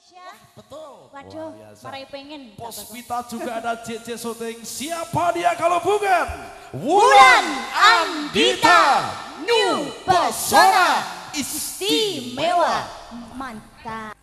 Indonesia. Betul. Waduh, Luar pengen, pengen. Pospita juga ada JJ Syuting. Siapa dia kalau bukan? Wulan Andita New Pesona Istimewa. Mantap.